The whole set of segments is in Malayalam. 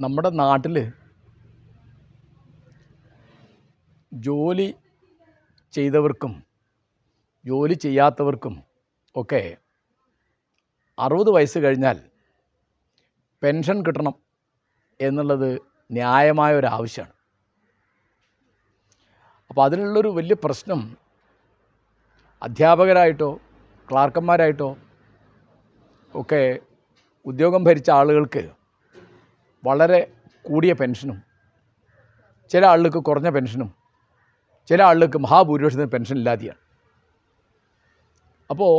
നമ്മുടെ നാട്ടിൽ ജോലി ചെയ്തവർക്കും ജോലി ചെയ്യാത്തവർക്കും ഒക്കെ അറുപത് വയസ്സ് കഴിഞ്ഞാൽ പെൻഷൻ കിട്ടണം എന്നുള്ളത് ന്യായമായ ഒരു ആവശ്യമാണ്. അപ്പോൾ അതിനുള്ളൊരു വലിയ പ്രശ്നം അധ്യാപകരായിട്ടോ ക്ലാർക്കന്മാരായിട്ടോ ഒക്കെ ഉദ്യോഗം ഭരിച്ച ആളുകൾക്ക് വളരെ കൂടിയ പെൻഷനും ചില ആളുകൾക്ക് കുറഞ്ഞ പെൻഷനും ചില ആളുകൾക്ക് മഹാഭൂരിപക്ഷത്തിന് പെൻഷൻ ഇല്ലാതെയാണ്. അപ്പോൾ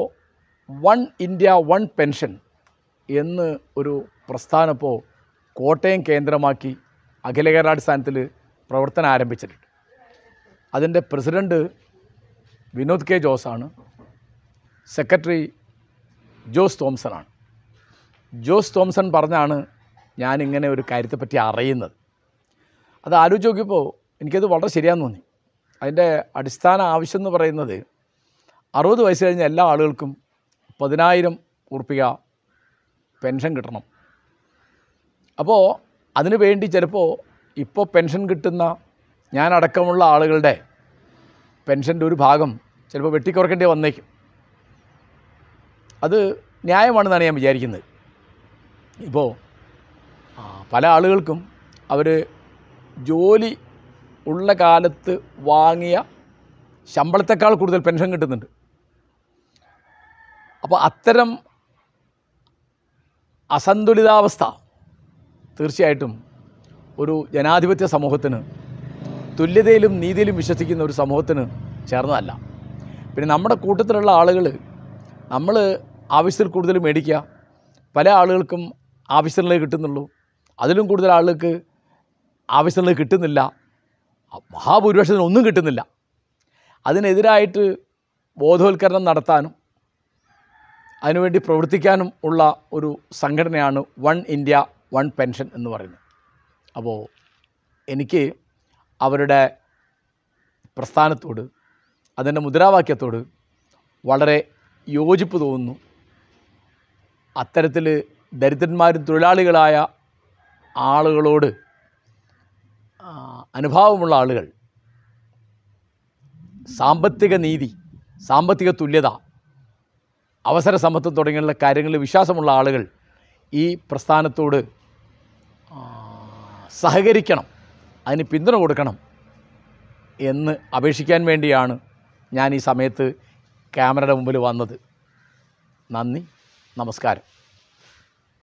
വൺ ഇന്ത്യ വൺ പെൻഷൻ എന്ന് ഒരു പ്രസ്ഥാനം ഇപ്പോൾ കോട്ടയം കേന്ദ്രമാക്കി അഖില കേരളാടിസ്ഥാനത്തിൽ പ്രവർത്തനം ആരംഭിച്ചിട്ടുണ്ട്. അതിന്റെ പ്രസിഡന്റ് വിനോദ് കെ ജോസാണ് സെക്രട്ടറി ജോസ് തോംസൺ ആണ് ജോസ് തോംസൺ പറഞ്ഞാണ് ഞാനിങ്ങനെ ഒരു കാര്യത്തെപ്പറ്റി അറിയുന്നത്. അത് ആലോചിച്ച് നോക്കിയപ്പോൾ എനിക്കത് വളരെ ശരിയാന്ന് തോന്നി. അതിന്റെ അടിസ്ഥാന ആവശ്യം എന്ന് പറയുന്നത് അറുപത് വയസ്സ് കഴിഞ്ഞ എല്ലാ ആളുകൾക്കും പതിനായിരം ഉറുപ്പിക പെൻഷൻ കിട്ടണം. അപ്പോൾ അതിനു വേണ്ടി ചിലപ്പോൾ ഇപ്പോൾ പെൻഷൻ കിട്ടുന്ന ഞാനടക്കമുള്ള ആളുകളുടെ പെൻഷന്റെ ഒരു ഭാഗം ചിലപ്പോൾ വെട്ടിക്കുറക്കേണ്ടി വന്നേക്കും. അത് ന്യായമാണെന്നാണ് ഞാൻ വിചാരിക്കുന്നത്. ഇപ്പോൾ പല ആളുകൾക്കും അവർ ജോലി ഉള്ള കാലത്ത് വാങ്ങിയ ശമ്പളത്തെക്കാൾ കൂടുതൽ പെൻഷൻ കിട്ടുന്നുണ്ട്. അപ്പോൾ അത്തരം അസന്തുലിതാവസ്ഥ തീർച്ചയായിട്ടും ഒരു ജനാധിപത്യ സമൂഹത്തിന് തുല്യതയിലും നീതിയിലും വിശ്വസിക്കുന്ന ഒരു സമൂഹത്തിന് ചേർന്നതല്ല. പിന്നെ നമ്മുടെ കൂട്ടത്തിലുള്ള ആളുകൾ നമ്മൾ ആവശ്യത്തിൽ കൂടുതൽ മേടിക്കുക പല ആളുകൾക്കും ആവശ്യത്തിലേ കിട്ടുന്നുള്ളൂ. അതിലും കൂടുതൽ ആളുകൾക്ക് ആവശ്യത്തിനുള്ളത് കിട്ടുന്നില്ല. മഹാഭൂരിപക്ഷത്തിന് ഒന്നും കിട്ടുന്നില്ല. അതിനെതിരായിട്ട് ബോധവൽക്കരണം നടത്താനും അതിനുവേണ്ടി പ്രവർത്തിക്കാനും ഉള്ള ഒരു സംഘടനയാണ് വൺ ഇന്ത്യ വൺ പെൻഷൻ എന്ന് പറയുന്നത്. അപ്പോൾ എനിക്ക് അവരുടെ പ്രസ്ഥാനത്തോട് അതിന്റെ മുദ്രാവാക്യത്തോട് വളരെ യോജിപ്പ് തോന്നുന്നു. അത്തരത്തിൽ ദരിദ്രന്മാരും തൊഴിലാളികളായ ആളുകളോട് അനുഭാവമുള്ള ആളുകൾ സാമ്പത്തിക നീതി സാമ്പത്തിക തുല്യത അവസര സമത്വം തുടങ്ങിയുള്ള കാര്യങ്ങളിൽ വിശ്വാസമുള്ള ആളുകൾ ഈ പ്രസ്ഥാനത്തോട് സഹകരിക്കണം അതിന് പിന്തുണ കൊടുക്കണം എന്ന് അപേക്ഷിക്കാൻ വേണ്ടിയാണ് ഞാൻ ഈ സമയത്ത് ക്യാമറയുടെ മുമ്പിൽ വന്നത്. നന്ദി നമസ്കാരം.